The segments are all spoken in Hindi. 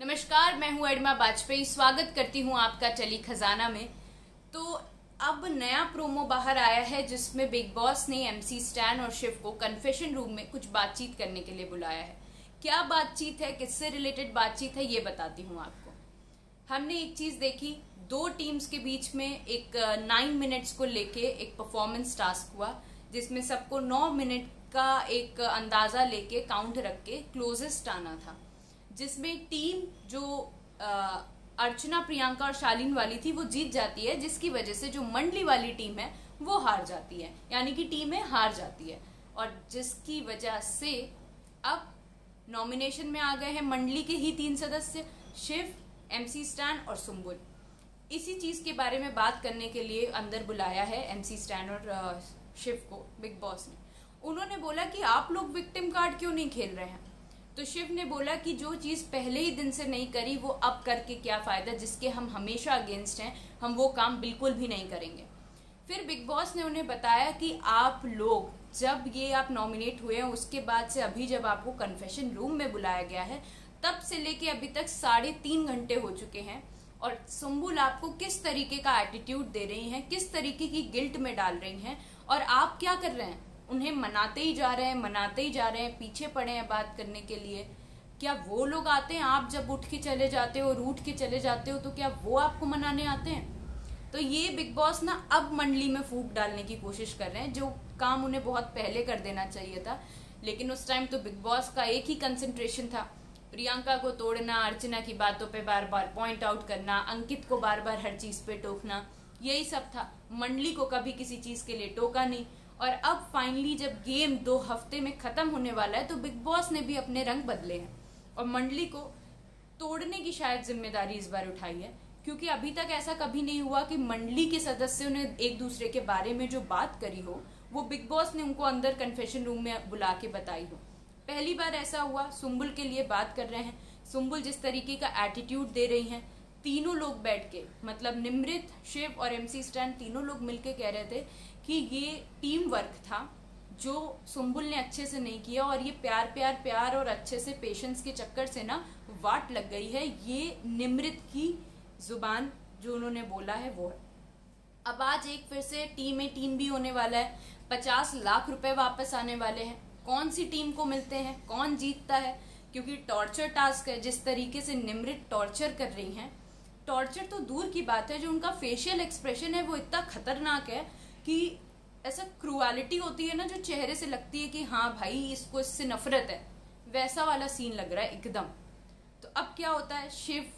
नमस्कार, मैं हूँ एडमा बाजपेयी। स्वागत करती हूँ आपका चली खजाना में। तो अब नया प्रोमो बाहर आया है, जिसमें बिग बॉस ने एमसी स्टैन और शिव को कन्फेशन रूम में कुछ बातचीत करने के लिए बुलाया है। क्या बातचीत है? किससे रिलेटेड बातचीत है? ये बताती हूँ आपको। हमने एक चीज़ देखी, दो टीम्स के बीच में एक नाइन मिनट्स को लेके एक परफॉर्मेंस टास्क हुआ, जिसमें सबको नौ मिनट का एक अंदाज़ा लेके काउंट रख के क्लोजेस्ट आना था। जिसमें टीम जो आ, अर्चना प्रियंका और शालीन वाली थी वो जीत जाती है जिसकी वजह से जो मंडली वाली टीम है वो हार जाती है। यानी कि टीमें हार जाती है। और जिसकी वजह से अब नॉमिनेशन में आ गए हैं मंडली के ही तीन सदस्य शिव एमसी स्टैन और सुम्बुल इसी चीज़ के बारे में बात करने के लिए अंदर बुलाया है एमसी स्टैन और शिव को बिग बॉस ने। उन्होंने बोला कि आप लोग विक्टिम कार्ड क्यों नहीं खेल रहे हैं? तो शिव ने बोला कि जो चीज़ पहले ही दिन से नहीं करी, वो अब करके क्या फ़ायदा, जिसके हम हमेशा अगेंस्ट हैं, हम वो काम बिल्कुल भी नहीं करेंगे। फिर बिग बॉस ने उन्हें बताया कि आप लोग, जब ये आप नॉमिनेट हुए हैं, उसके बाद से अभी जब आपको कन्फेशन रूम में बुलाया गया है, तब से लेके अभी तक साढ़े तीन घंटे हो चुके हैं। और सुम्बुल आपको किस तरीके का एटीट्यूड दे रही हैं, किस तरीके की गिल्ट में डाल रही हैं, और आप क्या कर रहे हैं? उन्हें मनाते ही जा रहे हैं, मनाते ही जा रहे हैं, पीछे पड़े हैं बात करने के लिए। क्या वो लोग आते हैं? आप जब उठ के चले जाते हो रूठ के चले जाते हो तो क्या वो आपको मनाने आते हैं? तो ये बिग बॉस ना अब मंडली में फूक डालने की कोशिश कर रहे हैं, जो काम उन्हें बहुत पहले कर देना चाहिए था। लेकिन उस टाइम तो बिग बॉस का एक ही कंसेंट्रेशन था। प्रियंका को तोड़ना, अर्चना की बातों पे बार बार पॉइंट आउट करना, अंकित को बार बार हर चीज़ पे टोकना, यही सब था। मंडली को कभी किसी चीज़ के लिए टोका नहीं। और अब फाइनली जब गेम दो हफ़्ते में खत्म होने वाला है तो बिग बॉस ने भी अपने रंग बदले हैं। और मंडली को तोड़ने की शायद ज़िम्मेदारी इस बार उठाई है, क्योंकि अभी तक ऐसा कभी नहीं हुआ कि मंडली के सदस्यों ने एक दूसरे के बारे में जो बात करी हो, वो बिग बॉस ने उनको अंदर कन्फेशन रूम में बुला के बताई हो। पहली बार ऐसा हुआ सुम्बुल के लिए बात कर रहे हैं। सुम्बुल जिस तरीके का एटीट्यूड दे रही हैं तीनों लोग बैठ के मतलब निमृत, शिव और एमसी स्टैंड तीनों लोग मिलके कह रहे थे कि ये टीम वर्क था, जो सुम्बुल ने अच्छे से नहीं किया और ये प्यार प्यार प्यार और अच्छे से पेशेंस के चक्कर से ना वाट लग गई है। ये निमृत की ज़ुबान जो उन्होंने बोला है, वो है। अब आज एक फिर से टीम ए टीम भी होने वाला है। पचास लाख रुपए वापस आने वाले हैं। कौन सी टीम को मिलते हैं? कौन जीतता है? क्योंकि टॉर्चर टास्क है, जिस तरीके से निमृत टॉर्चर कर रही हैं टॉर्चर तो दूर की बात है जो उनका फेशियल एक्सप्रेशन है वो इतना खतरनाक है कि ऐसा क्रुअलिटी होती है ना जो चेहरे से लगती है कि हाँ भाई इसको इससे नफरत है। वैसा वाला सीन लग रहा है एकदम। तो अब क्या होता है शिव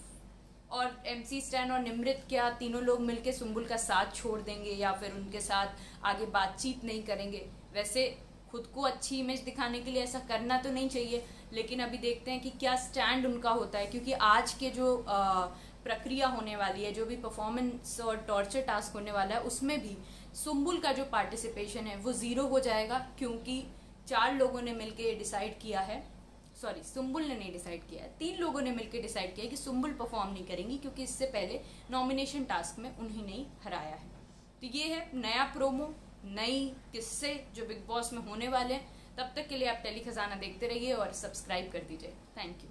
और एमसी स्टैन और निमृत क्या तीनों लोग मिलके सुम्बुल का साथ छोड़ देंगे या फिर उनके साथ आगे बातचीत नहीं करेंगे? वैसे खुद को अच्छी इमेज दिखाने के लिए ऐसा करना तो नहीं चाहिए लेकिन अभी देखते हैं कि क्या स्टैंड उनका होता है क्योंकि आज के जो आ, प्रक्रिया होने वाली है, जो भी परफॉर्मेंस और टॉर्चर टास्क होने वाला है, उसमें भी सुम्बुल का जो पार्टिसिपेशन है, वो ज़ीरो हो जाएगा, क्योंकि चार लोगों ने मिलकर ये डिसाइड किया है। सॉरी सुम्बुल ने नहीं डिसाइड किया है। तीन लोगों ने मिलकर डिसाइड किया है कि सुम्बुल परफॉर्म नहीं करेंगी, क्योंकि इससे पहले नॉमिनेशन टास्क में उन्हें नहीं हराया है। तो ये है नया प्रोमो नई किस्से जो बिग बॉस में होने वाले हैं। तब तक के लिए आप टेली खजाना देखते रहिए और सब्सक्राइब कर दीजिए। Thank you